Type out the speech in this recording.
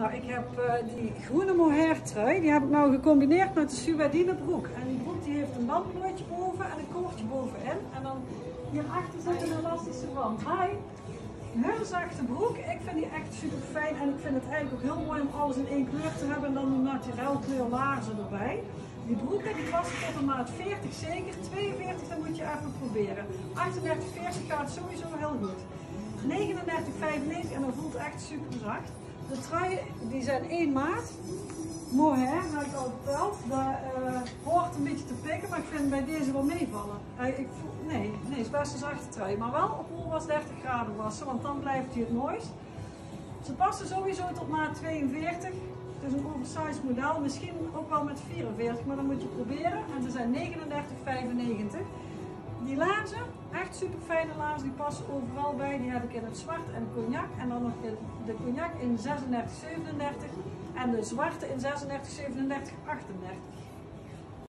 Nou, ik heb eh, die groene mohair trui, die heb ik nou gecombineerd met de Suadine broek. En die broek die heeft een bandplooitje boven en een koordje bovenin. En dan hierachter zit een elastische band. Hi! Hele zachte broek. Ik vind die echt super fijn en ik vind het eigenlijk ook heel mooi om alles in één kleur te hebben en dan een naturel kleur laarzen erbij. Die broeken die passen tot een maat 40 zeker, 42 dan moet je even proberen. 38, 40 gaat sowieso heel goed. 39, 95 en dan voelt echt super zacht. De truien die zijn 1 maat. Mohair, heb ik al verteld. Dat hoort een beetje te pikken, maar ik vind bij deze wel meevallen. Ik nee, nee, het is best een zachte trui. Maar wel op was 30 graden wassen, want dan blijft hij het mooist. Ze passen sowieso tot maat 42. Het is een oversized model, misschien ook wel met 44, maar dan moet je proberen. En ze zijn 39,95. Die laarzen, super fijne laarzen, die passen overal bij. Die heb ik in het zwart en cognac. En dan nog de cognac in 36,37 en de zwarte in 36,37, 38.